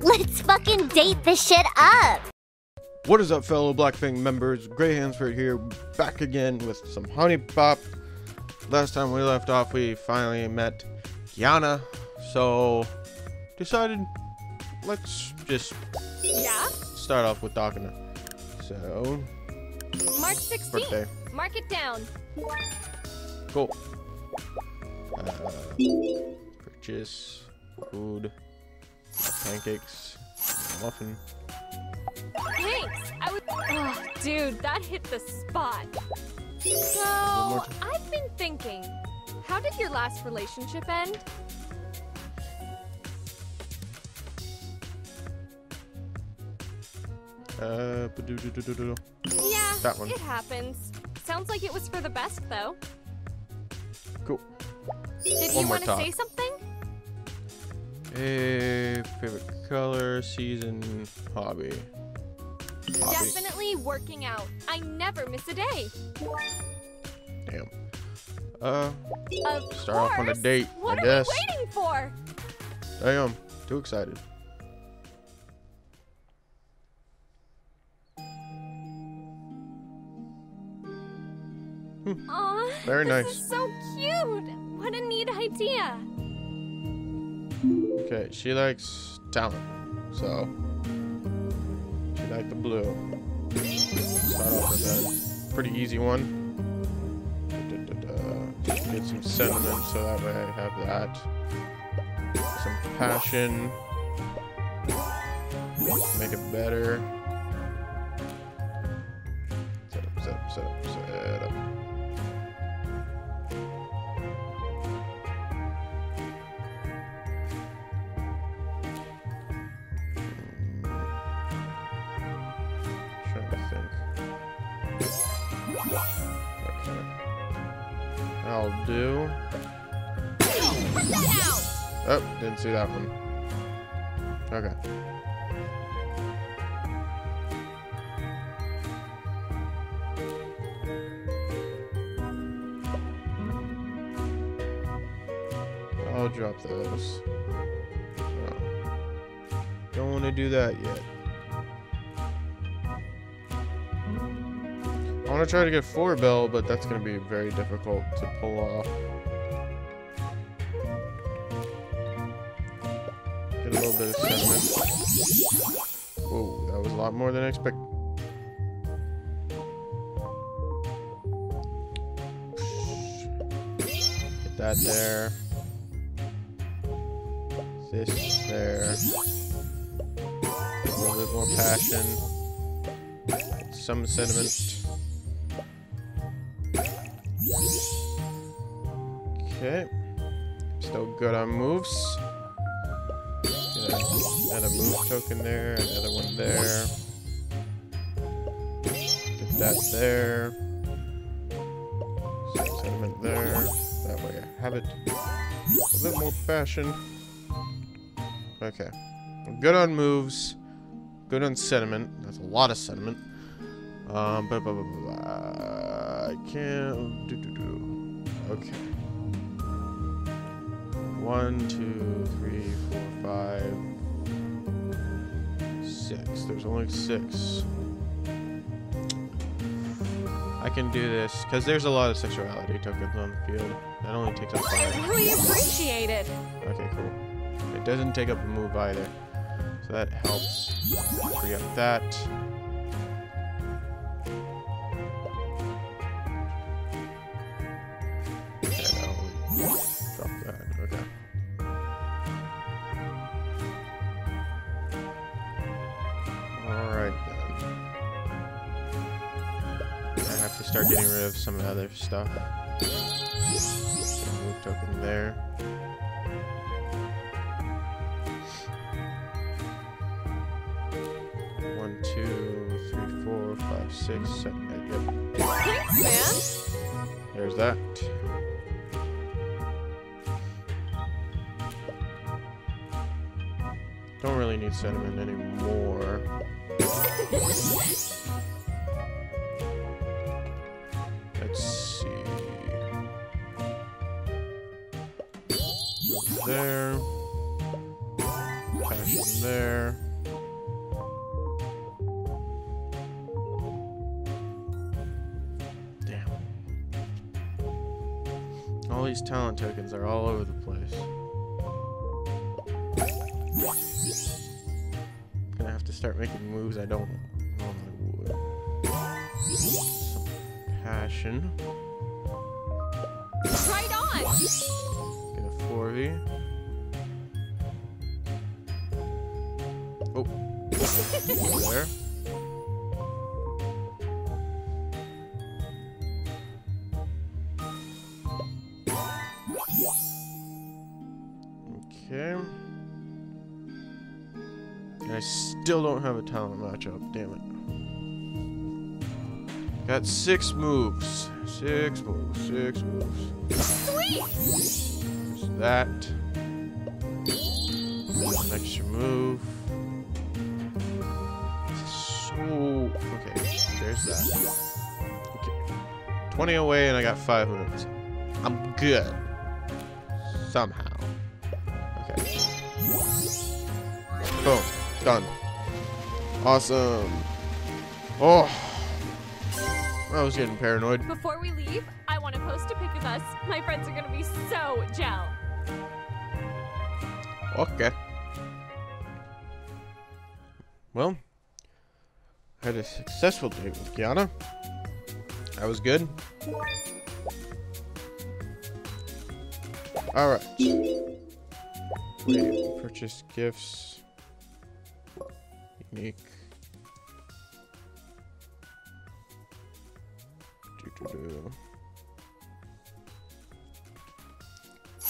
Let's fucking date this shit up. What is up, fellow Black Fang members? Grey Hanzferd here, back again with some HuniePop. Last time we left off, we finally met Kyanna, so decided let's just Yeah? start off with talking to her. So, March 16th. birthday, Mark it down. cool. Uh, purchase food, pancakes, muffin. Thanks. I was. Oh, dude, that hit the spot. So. I've been thinking, how did your last relationship end? Uh. Yeah, That one. it happens. Sounds like it was for the best, though. cool. Did One you want to say something? Hey, favorite color, season, hobby. Hobby. Definitely working out. I never miss a day. Damn. Uh, Of Start off on a date, What I are guess. we waiting for? damn. Too excited. Aw, Very this nice. is so cute. What a neat idea. Okay, she likes talent, so she liked the blue. Start off with a pretty easy one. Get some sentiment, so that way I have that. Some passion. Make it better. I'll do. Oh, didn't see that one. Okay. I'll drop those. Oh. Don't want to do that yet. I want to try to get four bell, but that's going to be very difficult to pull off. Get a little bit of sentiment. Whoa, that was a lot more than I expected. Get that there. This there. A little bit more passion. Some sentiment. Okay. Still good on moves. Get a- Add a move token there, another one there. Get that there. Some sentiment there. That way I have it. A bit more passion. Okay. Good on moves. Good on sentiment. That's a lot of sediment. Um, blah, blah, blah, blah. I can't. Do, do, do. Okay. One, two, three, four, five, six. There's only six. I can do this because there's a lot of sexuality tokens on the field. That only takes up I five. really appreciate it. Okay, cool. It doesn't take up a move either. So that helps free up that. Some of the other stuff. Move token there. One, two, three, four, five, six, seven, eight. Yep. Man. There's that. Don't really need sentiment anymore. There. Damn. All these talent tokens are all over the place. Gonna have to start making moves I don't normally would. Some passion. Right on! Get a 4v. There. Okay. And I still don't have a talent matchup, damn it. Got six moves. Six moves, six moves. Sweet! There's that. An extra move. There's that. Okay. 20 away and I got five moves. I'm good. Somehow. Okay. Boom. Done. Awesome. Oh. I was getting paranoid. Before we leave, I want to post a pic of us. My friends are gonna be so gel. Okay. Well, Had a successful date with Kyanna. That was good. Alright. Purchase gifts. Unique.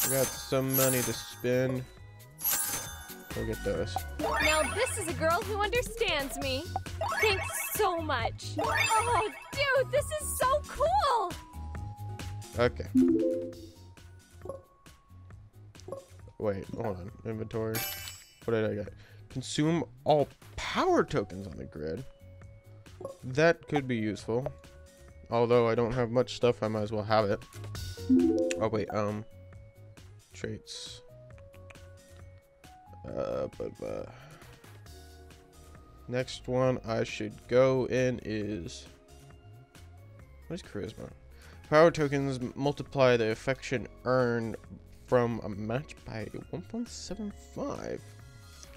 I got some money to spend. Go get those. Now this is a girl who understands me. Thanks so much. Oh, dude, this is so cool! Okay. Wait, hold on. Inventory. What did I get? Consume all power tokens on the grid. That could be useful. Although I don't have much stuff, I might as well have it. Oh wait, um, traits. Uh, but, uh, next one I should go in is what is charisma? Power tokens multiply the affection earned from a match by 1.75.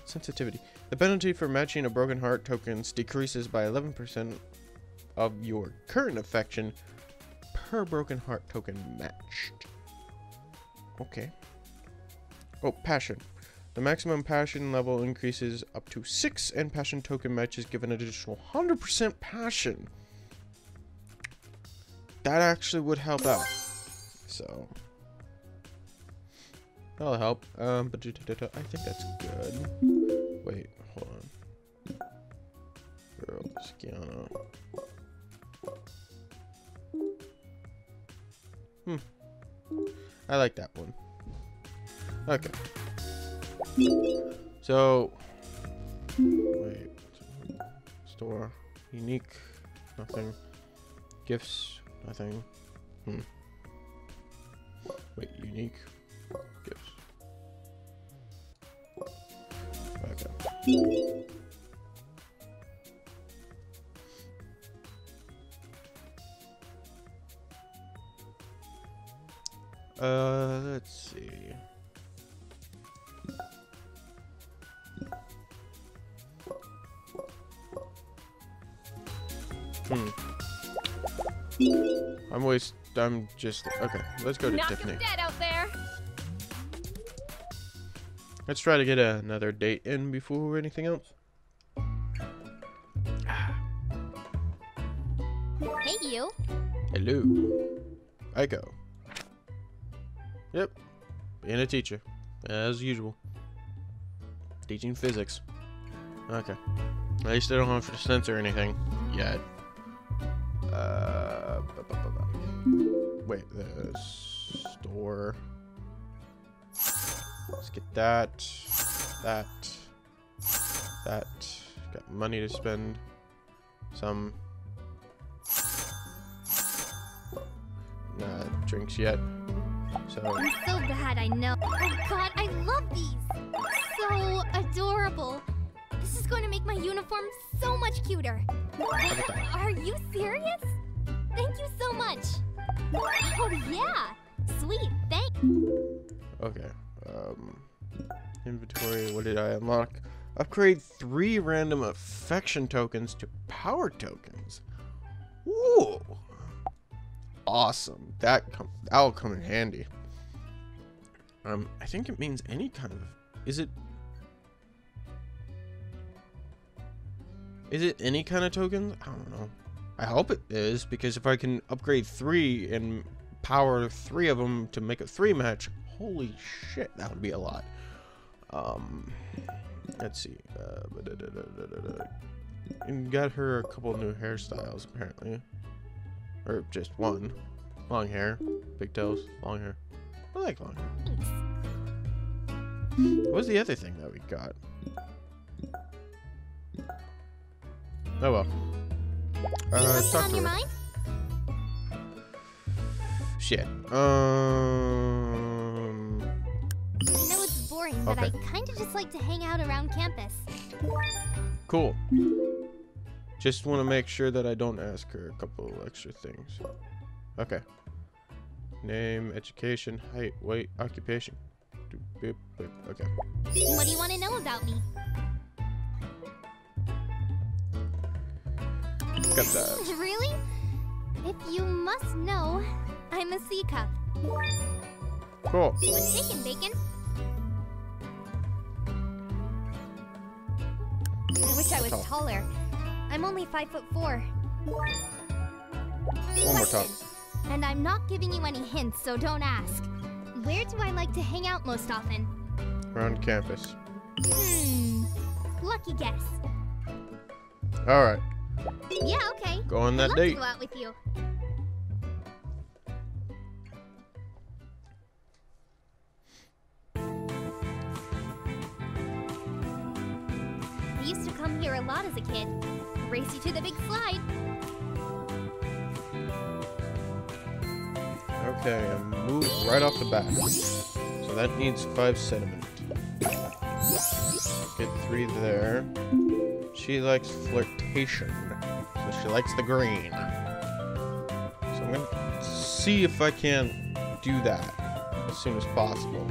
Sensitivity. The penalty for matching a broken heart tokens decreases by 11% of your current affection per broken heart token matched. Okay. Oh, passion. The maximum passion level increases up to 6 and passion token matches give an additional 100% passion. That actually would help out. So. That'll help. Um, but I think that's good. Wait, hold on. Girl, Skiana. Hmm. I like that one. Okay. So, wait. Store. Unique. Nothing. Gifts. Nothing. Hmm. Wait, unique. Gifts. Okay. Uh, let's see. Hmm. I'm waste. I'm just okay. Let's go to Knock Tiffany. dead out there. Let's try to get another date in before anything else. Hey, you. Hello. Aiko. Yep. Being a teacher. As usual. Teaching physics. Okay. At least I don't have to censor anything yet. Uh, bu- bu- bu- wait, the store. Let's get that, that, that. Got money to spend. Some. Nah, drinks yet. So I'm so bad, I know. Oh god, I love these. So adorable. This is going to make my uniform so much cuter. How about that? Are you serious? Thank you so much. Oh, yeah. Sweet, thank. Okay. Um, inventory. What did I unlock? Upgrade three random affection tokens to power tokens. Ooh. Awesome. That com that'll come in handy. Um, I think it means any kind of. Is it? Is it any kind of tokens? I don't know. I hope it is because if I can upgrade three and power three of them to make a three match, holy shit, that would be a lot. Um, let's see. Uh, ba-da-da-da-da-da-da. and got her a couple new hairstyles apparently, or just one. Long hair, pigtails, long hair. I like long hair. What was the other thing that we got? Oh well. Uh, talk on to your her. mind? Shit. Um. I know it's boring, but I Okay. kind of just like to hang out around campus. Cool. Just want to make sure that I don't ask her a couple extra things. Okay. Name, education, height, weight, occupation. Doop, boop, boop. Okay. What do you want to know about me? That. really? If you must know, I'm a C cup. Cool. What's shaking, Bacon? I wish I was Tall. taller. I'm only five foot four. One more time. And I'm not giving you any hints, so don't ask. Where do I like to hang out most often? Around campus. Hmm. Lucky guess. All right. Yeah, okay. Go on I'd that love date. to go out with you. I used to come here a lot as a kid. Race you to the big slide. Okay, I move right off the bat. So that needs five sediment. Get three there. She likes flirtation. So she likes the green. So I'm gonna see if I can do that as soon as possible.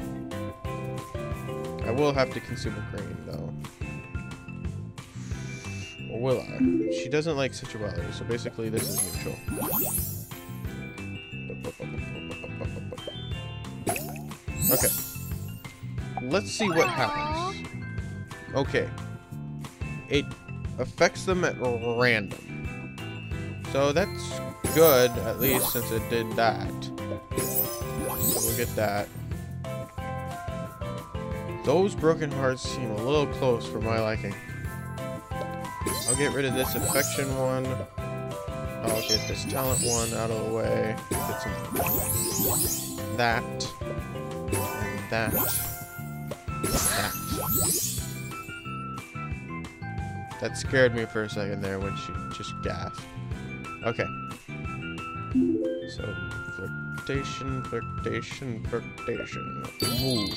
I will have to consume a green though. Or will I? She doesn't like sexuality, so basically this is neutral. Okay. Let's see what happens. Okay. It affects them at random. So that's good, at least since it did that. We'll get that. Those broken hearts seem a little close for my liking. I'll get rid of this affection one. I'll get this talent one out of the way. Get some that and that and that. That scared me for a second there when she just gasped. Okay. So flirtation, flirtation, flirtation. Move.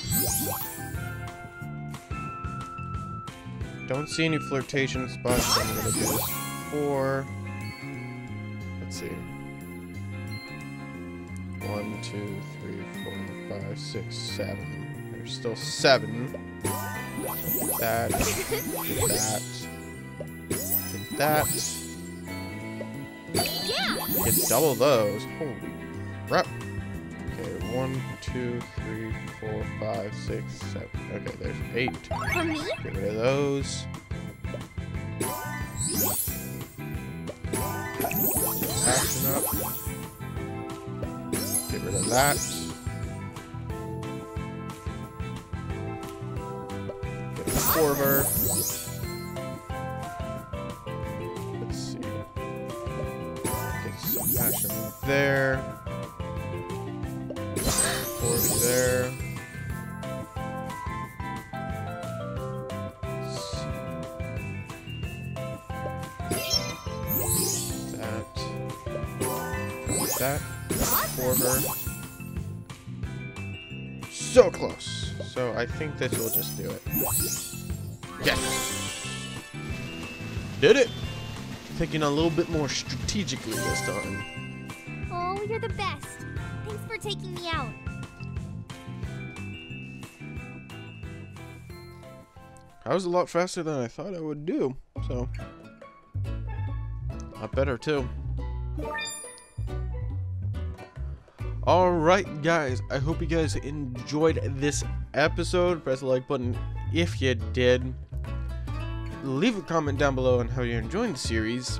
Don't see any flirtation spots, so I'm gonna do this four. Let's see. One, two, three, four, five, six, seven. There's still seven. That, that, that. Yeah! Get double those. Holy crap. Okay, one, two, three, four, five, six, seven. Okay, there's eight. For me? Get rid of those. Action up. Get rid of that. Get four of her. There. There. That. That. For her. So close. So I think this will just do it. Yes. Did it! Thinking a little bit more strategically this time. You're the best. Thanks for taking me out. I was a lot faster than I thought I would do, so. Not better, too. Alright, guys. I hope you guys enjoyed this episode. Press the like button if you did. Leave a comment down below on how you're enjoying the series.